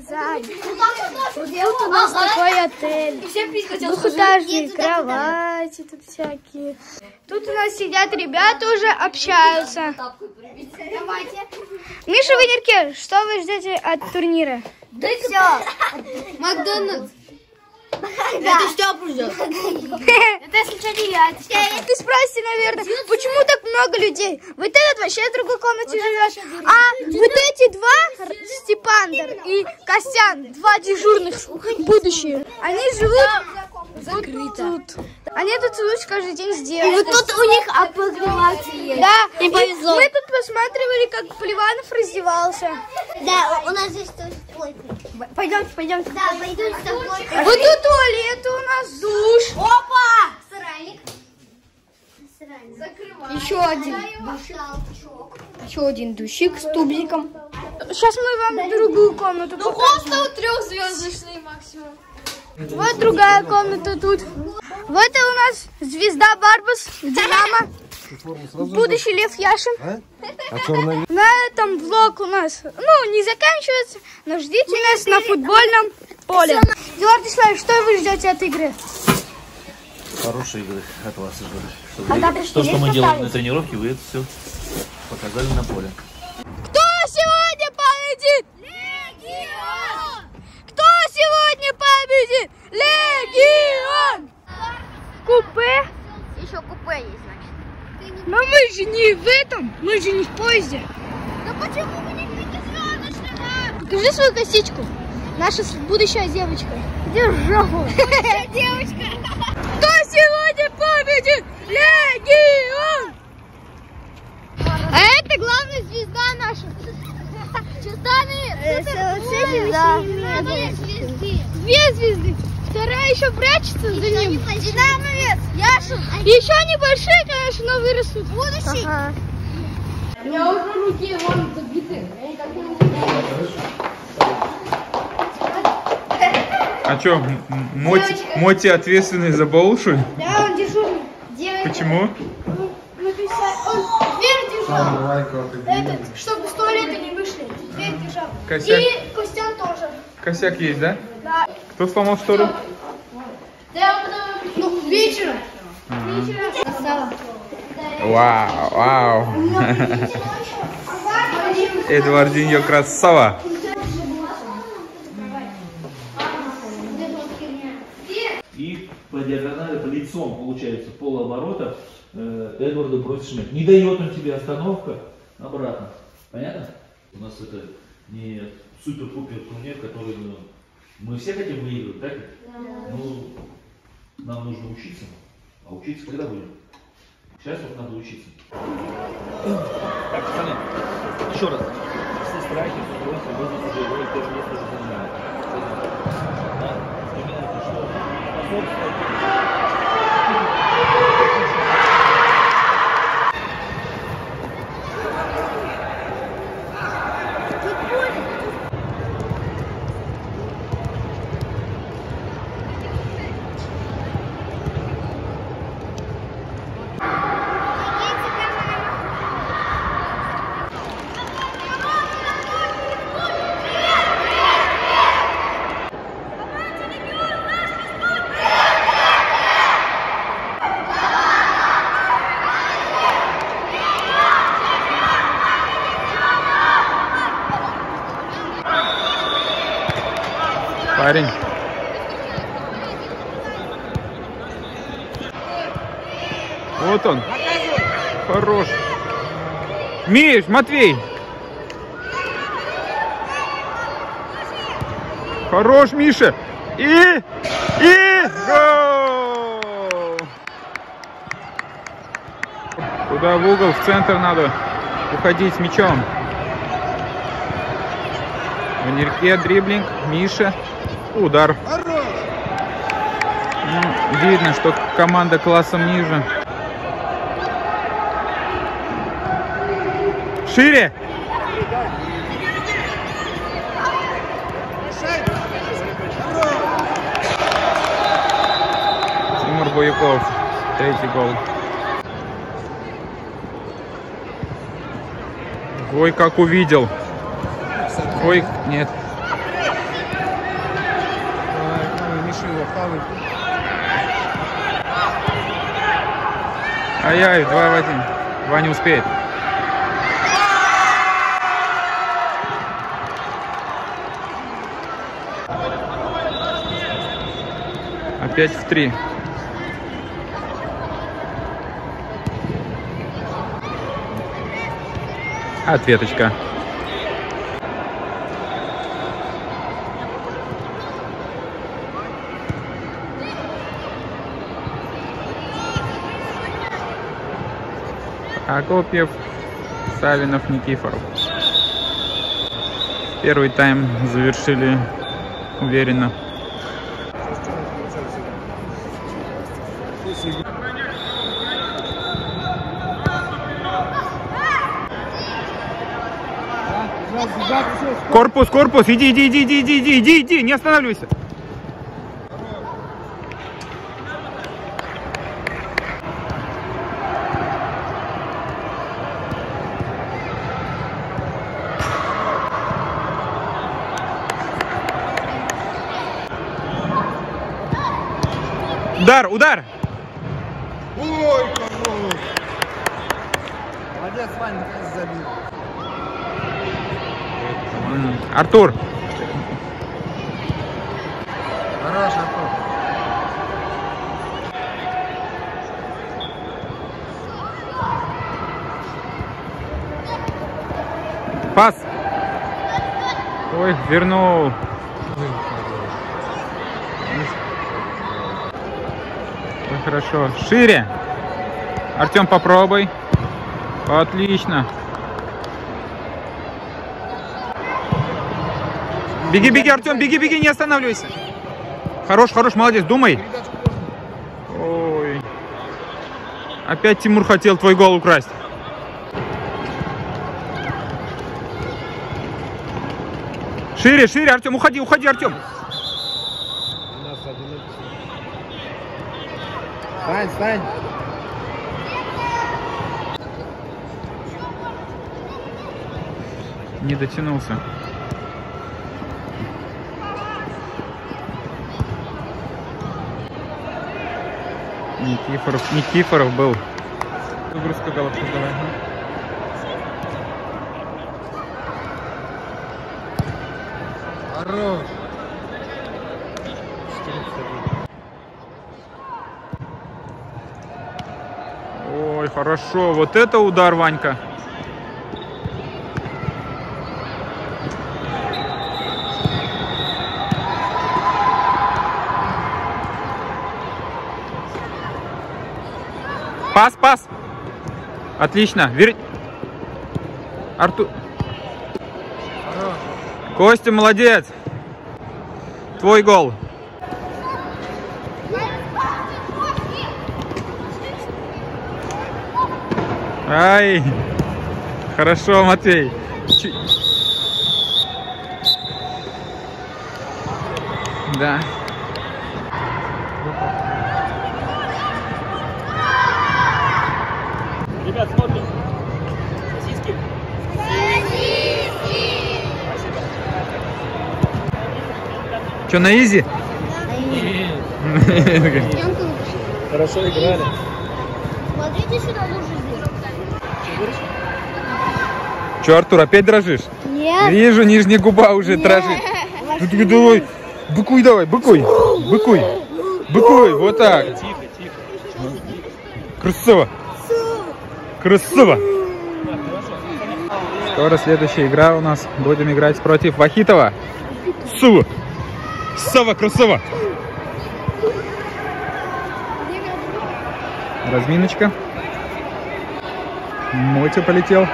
сказать. Вот тут у нас такой отель. Двухэтажные кровати тут всякие. Тут у нас сидят ребята уже общаются. Миша Венерке, что вы ждете от турнира? Да все. Макдональдс. Это Степу ждет. Это если что не я. Ты спросите, наверное, почему так много людей? Вот этот вообще в другой комнате живет. А вот эти два, Степандер и Костян, два дежурных будущие, они живут закрыто. Тут. Они тут живут каждый день с И вот тут у них обогреватель есть. Да, и повезло. мы тут посматривали, как Поливанов раздевался. Да, у нас здесь тоже ой, Пойдемте, пойдемте. Да, пойдем с тобой. Вот тут туалет, у нас душ. Опа! Сарайник. Сарайник. Закрываем. Еще один. Еще один душик с тубзиком. Сейчас мы вам другую комнату покажем. Просто трехзвездочный максимум. Вот другая комната тут. Вот это у нас звезда Барбас, Динамо, будущий Лев Яшин. А черный На этом влог у нас, ну, не заканчивается, но ждите нас на футбольном поле. Эдуард Иславович, что вы ждете от игры? Хорошие игры от вас ожидаю. Чтобы Когда вы- пришли, То, что мы делаем на тренировке, вы это все показали на поле. Кто сегодня победит? Легион! Кто сегодня победит? Легион! Купе? Еще купе есть. Но мы же не в этом, мы же не в поезде. Да почему вы не пятизвездочного? Покажи свою косичку. Наша будущая девочка. Держу. Девочка. Кто сегодня победит? Легион! А это главная звезда наша. Чистаны. Да. Две звезды. Две звезды. Вторая еще прячется за ним. Динамовец. Яшин. Еще небольшие, конечно, но вырастут. Будущий. А что, Моти, Моти ответственный за Баулшу? Да, он дежурный. Почему? Написать. Он дверь держал. Этот, чтобы с туалета не вышли. Дверь держал. Косяк. И Костян тоже. Косяк есть, да? Кто сломал штору? Ну, вечером. Вау, вау. Эдвардиньо красава. И по диагонали, по лицом, получается, полоборота э, Эдварду бросишь мяч. Не дает он тебе остановка, обратно. Понятно? У нас это не супер-пупер турнир, который мы все хотим выигрывать, так? ведь? Ну, нам нужно учиться. А учиться когда будем? Сейчас вот надо учиться. Так, пацаны, еще раз. Все страхи, все вы здесь уже, вы тоже место уже занимаете. Да? Вспоминайте, что способствует Парень. Вот он. Хорош. Миш, Матвей. Хорош, Миша. И... И... Гол! Туда в угол, в центр надо уходить с мячом. Ванерке дриблинг, Миша, удар. Ну, видно, что команда классом ниже. Шире! Тимур Бояков, третий гол. Ой, как увидел. Ой, нет. Паяев два в 1. 2 не успеет. Опять в три. Ответочка. Акопьев, Савинов, Никифоров. Первый тайм завершили уверенно. Корпус, корпус, иди, иди, иди, иди, иди, иди, иди, не останавливайся. Удар, удар! Ой, хорош! Молодец, Вань, наконец забил. Артур, Хорош, Артур. пас. Ой, вернул. Ой, хорошо. Шире. Артем, попробуй. Отлично. Беги, беги, Артем, беги, беги, не останавливайся. Хорош, хорош, молодец, думай. Ой. Опять Тимур хотел твой гол украсть. Шире, шире, Артем, уходи, уходи, Артем. Стань, стань. Не дотянулся. Никифоров, Никифоров был. Выгрузка головки давай. Хорош. Ой, хорошо. Вот это удар, Ванька. Пас, пас. Отлично. Вер... Хорош. Костя, молодец. Твой гол. Ай. Хорошо, Матвей. Да. Ребят, смотрим. Сосиски. Что, на изи? Хорошо играли. Смотрите сюда, мужики. Че, Артур, опять дрожишь? Нет. Вижу, нижняя губа уже дрожит. Ну ты давай, быкуй давай, быкуй, быкуй, быкуй, вот так. Тихо, тихо. Красиво. Красиво. Скоро следующая игра у нас. Будем играть против Вахитова. Сува. Сава, красиво. Разминочка. Мотя полетел.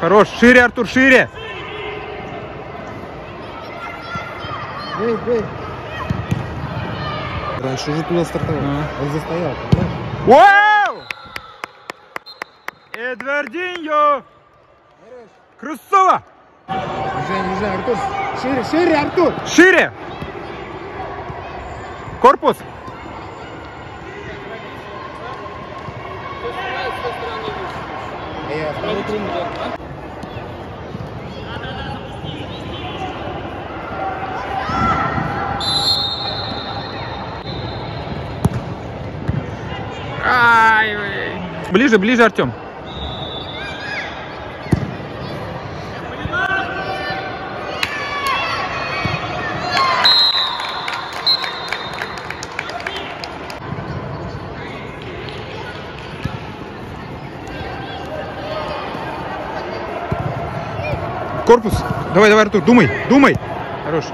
Хорош. Шире, Артур, шире. Бей, бей. Раньше уже туда стартовал. А. Он застоял, понимаешь? Вау! Эдвардиньо! Крысова! Езжай, езжай, Артур. Шире, шире, Артур. Шире! Корпус! Я второй тренер. Ай, ой. Ближе, ближе, Артем. Корпус. Давай, давай, Артур, думай, думай. Хорош.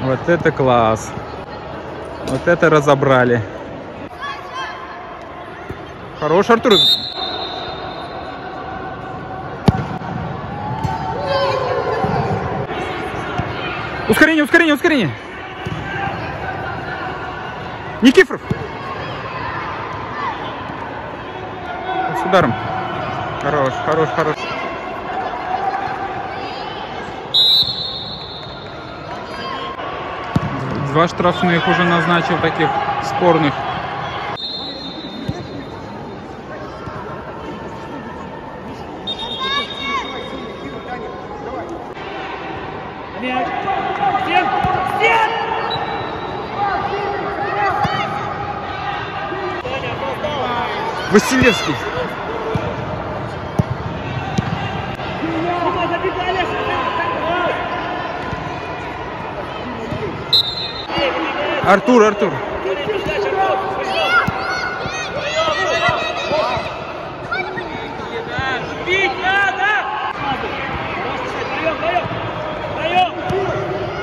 Вот это класс. Вот это разобрали. Хорош, Артур. Ускорение, ускорение, ускорение. Никифоров. С ударом. Хорош, хорош, хорош. Два штрафных уже назначил таких спорных. Василевский. Артур, Артур.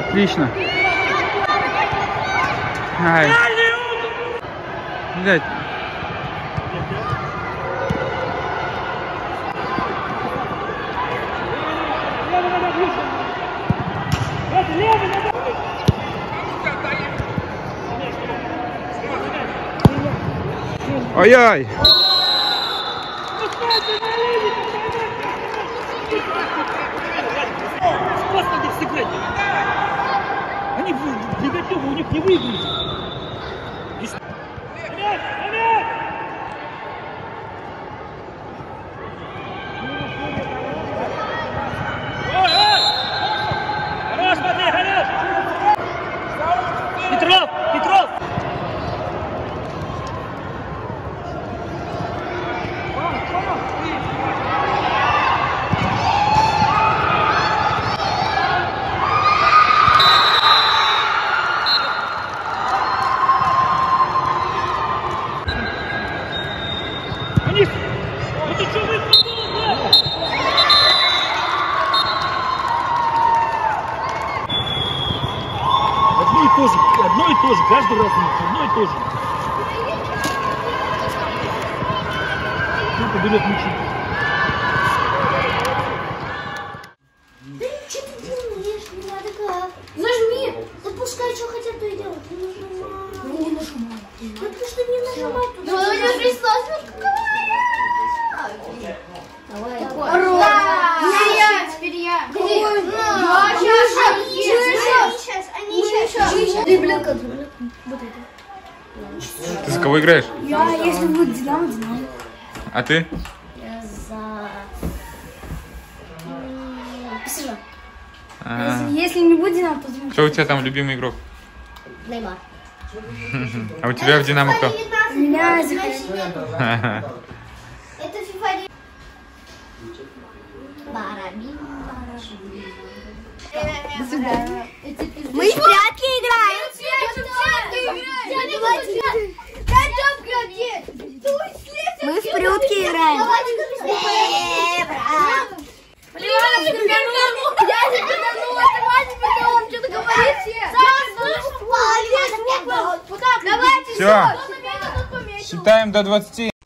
Отлично. Ай. Блядь. Ай-яй. Господи, сыграть! Они в- не готовы, у них не выиграть. Мяч! Мяч! Ой, ой! Хорош, Матвей, хорош! Петров! Петров! Они... Ну ты что, вы Одно и то же, одно и то же, каждый раз одно и то же. Кто поберет мячи? Вот это. Ты за кого играешь? Я, если будет Динамо, Динамо. А ты? Я за... ПСЖ. А, Если не будет Динамо, то Динамо. Кто у тебя там любимый игрок? Неймар. А у тебя в Динамо кто? У меня. Ха-ха. Это FIFA Барабин, Мы в прятки играем. Мы в прятки играем. Все, считаем до 20.